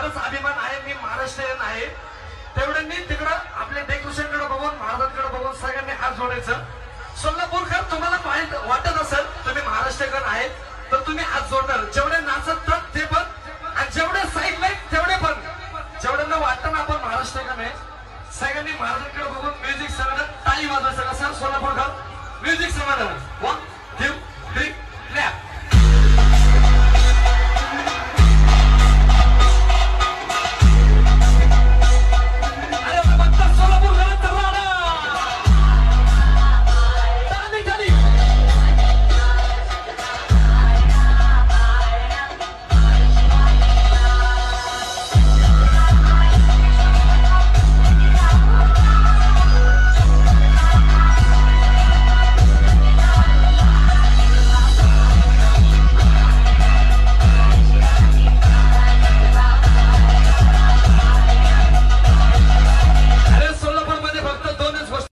खरंच अभिमान आहे मी महाराष्ट्रीयन आहे. तेवढं मी तिकडं आपल्या डेकोरेशनकडे बघून महाराजांकडे बघून सगळ्यांनी हात जोडायचं. सोलापूरकर तुम्हाला माहीत वाटत असेल तुम्ही महाराष्ट्रीयन आहे तर तुम्ही हात जोडणार. जेवढे नाचतात ते पण. आणि जेवढे साईड लाइट तेवढे पण. जेवढ्यांना वाटतं ना आपण महाराष्ट्रीयन आहे. सगळ्यांनी महाराजांकडे बघून म्युझिक सगळं ताली वाजवायचं sir Solapurkar music Samadhan one